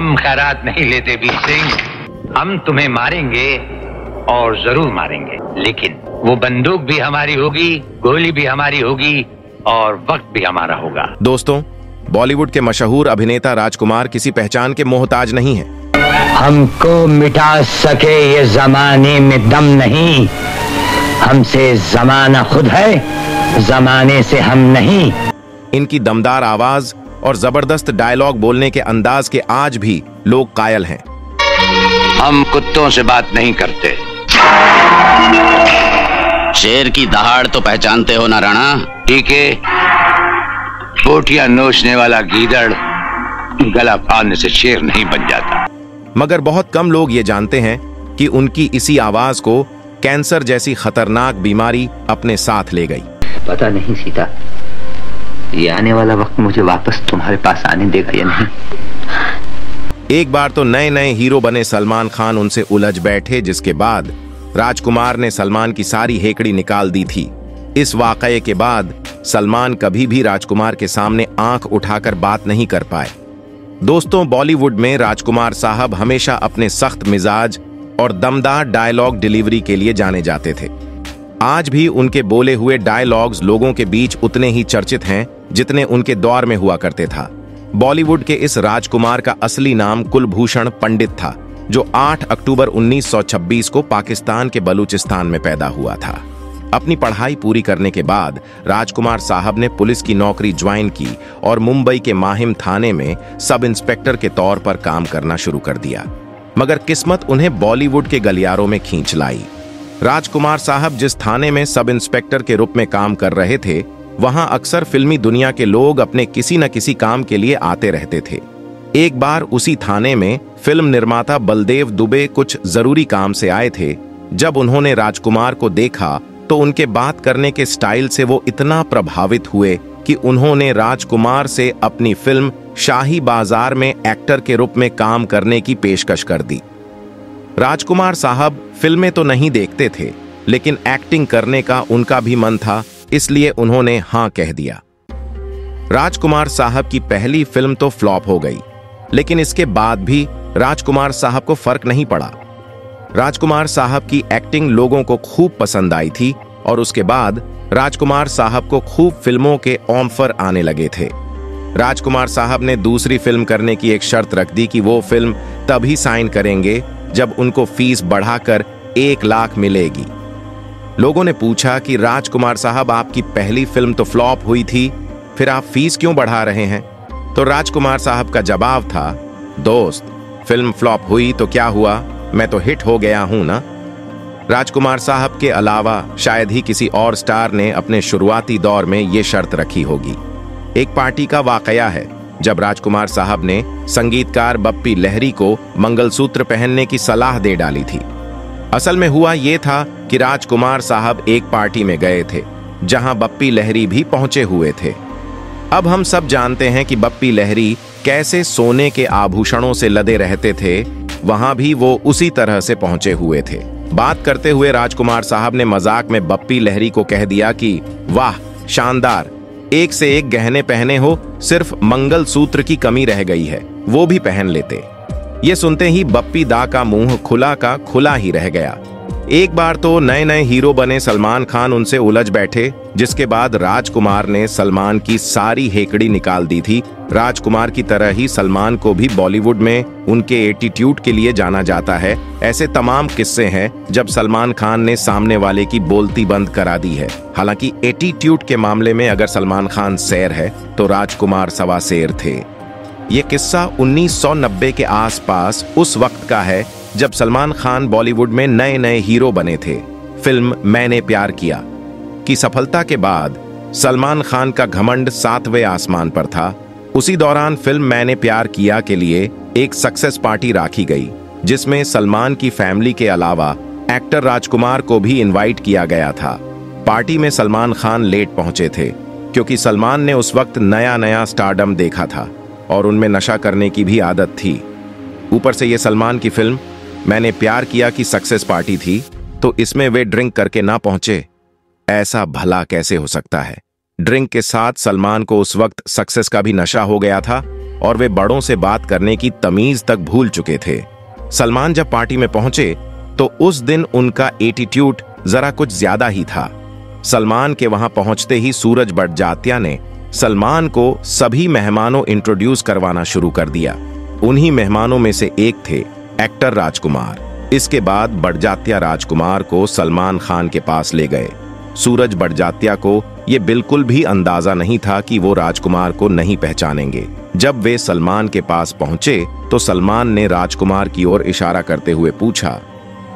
हम खैरात नहीं लेते बीर सिंह। हम तुम्हें मारेंगे और ज़रूर मारेंगे। लेकिन वो बंदूक भी हमारी होगी गोली भी हमारी होगी और वक्त भी हमारा होगा। दोस्तों बॉलीवुड के मशहूर अभिनेता राजकुमार किसी पहचान के मोहताज नहीं है। हमको मिटा सके ये जमाने में दम नहीं। हमसे जमाना खुद है जमाने से हम नहीं। इनकी दमदार आवाज़ और ज़बरदस्त डायलॉग बोलने के अंदाज के आज भी लोग कायल हैं। हम कुत्तों से बात नहीं करते। शेर की दहाड़ तो पहचानते हो ना राणा। ठीक है? बोटियाँ नोचने वाला गीदड़ गला फाड़ने से शेर नहीं बन जाता। मगर बहुत कम लोग ये जानते हैं कि उनकी इसी आवाज़ को कैंसर जैसी खतरनाक बीमारी अपने साथ ले गई। पता नहीं सीता ये आने वाला वक्त मुझे वापस तुम्हारे पास आने देगा या नहीं? एक बार तो नए नए हीरो बने सलमान खान उनसे उलझ बैठे, जिसके बाद राजकुमार ने सलमान की सारी हेकड़ी निकाल दी थी। इस वाकये के बाद सलमान कभी भी राजकुमार के सामने आँख उठाकर बात नहीं कर पाए। दोस्तों, बॉलीवुड में राजकुमार साहब हमेशा अपने सख्त मिजाज और दमदार डायलॉग डिलीवरी के लिए जाने जाते थे। आज भी उनके बोले हुए डायलॉग्स लोगों के बीच उतने ही चर्चित हैं, जितने उनके दौर में हुआ करते था। बॉलीवुड के इस राजकुमार का असली नाम कुलभूषण पंडित था, जो 8 अक्टूबर 1926 को पाकिस्तान के बलूचिस्तान में पैदा हुआ था। अपनी पढ़ाई पूरी करने के बाद, राजकुमार साहब ने पुलिस की नौकरी ज्वाइन की और मुंबई के माहिम थाने में सब इंस्पेक्टर के तौर पर काम करना शुरू कर दिया। मगर किस्मत उन्हें बॉलीवुड के गलियारों में खींच लाई। राजकुमार साहब जिस थाने में सब इंस्पेक्टर के रूप में काम कर रहे थे, वहाँ अक्सर फिल्मी दुनिया के लोग अपने किसी न किसी काम के लिए आते रहते थे। एक बार उसी थाने में फ़िल्म निर्माता बलदेव दुबे कुछ ज़रूरी काम से आए थे। जब उन्होंने राजकुमार को देखा तो उनके बात करने के स्टाइल से वो इतना प्रभावित हुए कि उन्होंने राजकुमार से अपनी फ़िल्म शाही बाज़ार में एक्टर के रूप में काम करने की पेशकश कर दी। राजकुमार साहब फ़िल्में तो नहीं देखते थे, लेकिन एक्टिंग करने का उनका भी मन था, इसलिए उन्होंने हाँ कह दिया। राजकुमार साहब की पहली फ़िल्म तो फ्लॉप हो गई, लेकिन इसके बाद भी राजकुमार साहब को फ़र्क नहीं पड़ा। राजकुमार साहब की एक्टिंग लोगों को खूब पसंद आई थी और उसके बाद राजकुमार साहब को खूब फ़िल्मों के ऑफ़र आने लगे थे। राजकुमार साहब ने दूसरी फ़िल्म करने की एक शर्त रख दी कि वो फ़िल्म तभी साइन करेंगे जब उनको फ़ीस बढ़ाकर एक लाख मिलेगी। लोगों ने पूछा कि, राजकुमार साहब, आपकी पहली फ़िल्म तो फ्लॉप हुई थी, फिर आप फ़ीस क्यों बढ़ा रहे हैं? तो राजकुमार साहब का जवाब था, दोस्त, फ़िल्म फ्लॉप हुई तो क्या हुआ? मैं तो हिट हो गया हूँ ना? राजकुमार साहब के अलावा शायद ही किसी और स्टार ने अपने शुरुआती दौर में ये शर्त रखी होगी। एक पार्टी का वाकया है जब राजकुमार साहब ने संगीतकार बप्पी लहरी को मंगलसूत्र पहनने की सलाह दे डाली थी। असल में हुआ यह था कि राजकुमार साहब एक पार्टी में गए थे, जहाँ बप्पी लहरी भी पहुँचे हुए थे। अब हम सब जानते हैं कि बप्पी लहरी कैसे सोने के आभूषणों से लदे रहते थे, वहाँ भी वो उसी तरह से पहुँचे हुए थे। बात करते हुए राजकुमार साहब ने मज़ाक में बप्पी लहरी को कह दिया कि, वाह, शानदार एक से एक गहने पहने हो, सिर्फ़ मंगल सूत्र की कमी रह गई है, वो भी पहन लेते। ये सुनते ही बप्पी दा का मुँह खुला का खुला ही रह गया। एक बार तो नए नए हीरो बने सलमान खान उनसे उलझ बैठे, जिसके बाद राजकुमार ने सलमान की सारी हेकड़ी निकाल दी थी। राजकुमार की तरह ही सलमान को भी बॉलीवुड में उनके एटीट्यूड के लिए जाना जाता है। ऐसे तमाम किस्से हैं, जब सलमान खान ने सामने वाले की बोलती बंद करा दी है। हालाँकि एटीट्यूड के मामले में अगर सलमान खान सैर है तो राजकुमार सवा शेर थे। ये किस्सा 1990 के आसपास उस वक्त का है जब सलमान खान बॉलीवुड में नए नए हीरो बने थे। फ़िल्म मैंने प्यार किया, की सफलता के बाद सलमान खान का घमंड सातवें आसमान पर था। उसी दौरान फ़िल्म मैंने प्यार किया के लिए एक सक्सेस पार्टी राखी गई, जिसमें सलमान की फैमिली के अलावा एक्टर राजकुमार को भी इनवाइट किया गया था। पार्टी में सलमान खान लेट पहुँचे थे, क्योंकि सलमान ने उस वक्त नया नया स्टारडम देखा था, और उनमें नशा करने की भी आदत थी। ऊपर से ये सलमान की फ़िल्म मैंने प्यार किया कि सक्सेस पार्टी थी तो इसमें वे ड्रिंक करके ना पहुँचे। ऐसा भला कैसे हो सकता है? ड्रिंक के साथ सलमान को उस वक्त सक्सेस का भी नशा हो गया था, और वे बड़ों से बात करने की तमीज तक भूल चुके थे। सलमान जब पार्टी में पहुँचे तो उस दिन उनका एटीट्यूड जरा कुछ ज़्यादा ही था। सलमान के वहाँ पहुँचते ही सूरज बटजात्या ने सलमान को सभी मेहमानों इंट्रोड्यूस करवाना शुरू कर दिया। उन्हीं मेहमानों में से एक थे। एक्टर राजकुमार। इसके बाद बड़जात्या राजकुमार को सलमान खान के पास ले गए। सूरज बड़जात्या को यह बिल्कुल भी अंदाज़ा नहीं था कि वो राजकुमार को नहीं पहचानेंगे। जब वे सलमान के पास पहुँचे तो सलमान ने राजकुमार की ओर इशारा करते हुए पूछा,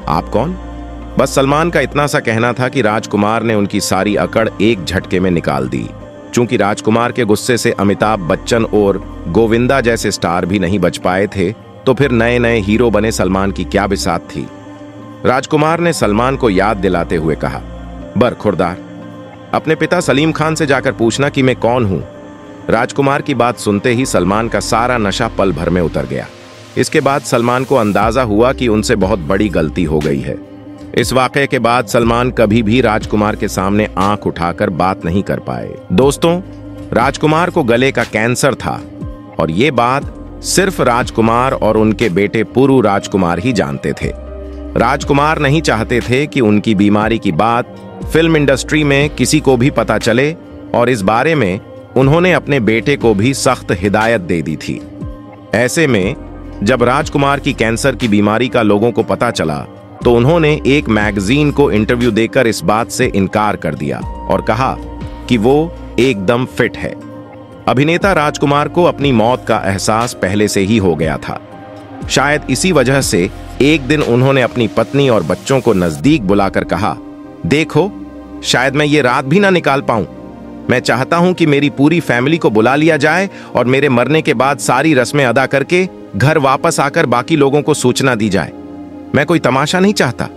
आप कौन? बस सलमान का इतना सा कहना था कि राजकुमार ने उनकी सारी अकड़ एक झटके में निकाल दी। चूँकि राजकुमार के गुस्से से अमिताभ बच्चन और गोविंदा जैसे स्टार भी नहीं बच पाए थे तो फिर नए नए हीरो बने सलमान की क्या बिसात थी। राजकुमार ने सलमान को याद दिलाते हुए कहा, बर, खुरदार, अपने पिता सलीम खान से जाकर पूछना कि मैं कौन हूँ? राजकुमार की बात सुनते ही सलमान का सारा नशा पल भर में उतर गया। इसके बाद सलमान को अंदाज़ा हुआ कि उनसे बहुत बड़ी गलती हो गई है। इस वाक़े के बाद सलमान कभी भी राजकुमार के सामने आँख उठाकर बात नहीं कर पाए। दोस्तों, राजकुमार को गले का कैंसर था और ये बात सिर्फ़ राजकुमार और उनके बेटे पुरु राजकुमार ही जानते थे। राजकुमार नहीं चाहते थे कि उनकी बीमारी की बात फ़िल्म इंडस्ट्री में किसी को भी पता चले और इस बारे में उन्होंने अपने बेटे को भी सख्त हिदायत दे दी थी। ऐसे में, जब राजकुमार की कैंसर की बीमारी का लोगों को पता चला तो उन्होंने एक मैगजीन को इंटरव्यू देकर इस बात से इनकार कर दिया और कहा कि वो एकदम फिट है। अभिनेता राजकुमार को अपनी मौत का एहसास पहले से ही हो गया था। शायद इसी वजह से एक दिन उन्होंने अपनी पत्नी और बच्चों को नज़दीक बुलाकर कहा, देखो, शायद मैं ये रात भी ना निकाल पाऊँ। मैं चाहता हूँ कि मेरी पूरी फैमिली को बुला लिया जाए और मेरे मरने के बाद सारी रस्में अदा करके घर वापस आकर बाकी लोगों को सूचना दी जाए। मैं कोई तमाशा नहीं चाहता।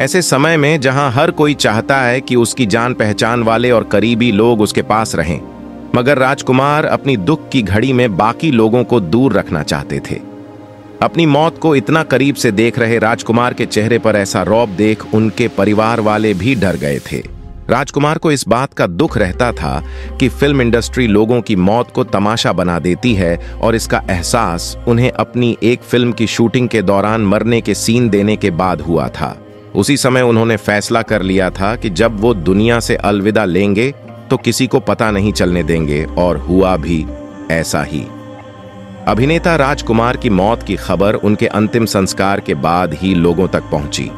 ऐसे समय में जहाँ हर कोई चाहता है कि उसकी जान पहचान वाले और करीबी लोग उसके पास रहें मगर राजकुमार अपनी दुख की घड़ी में बाकी लोगों को दूर रखना चाहते थे। अपनी मौत को इतना करीब से देख रहे राजकुमार के चेहरे पर ऐसा रौब देख उनके परिवार वाले भी डर गए थे। राजकुमार को इस बात का दुख रहता था कि फ़िल्म इंडस्ट्री लोगों की मौत को तमाशा बना देती है और इसका एहसास उन्हें अपनी एक फ़िल्म की शूटिंग के दौरान मरने के सीन देने के बाद हुआ था। उसी समय उन्होंने फैसला कर लिया था कि जब वो दुनिया से अलविदा लेंगे तो किसी को पता नहीं चलने देंगे, और हुआ भी ऐसा ही। अभिनेता राजकुमार की मौत की खबर उनके अंतिम संस्कार के बाद ही लोगों तक पहुँची।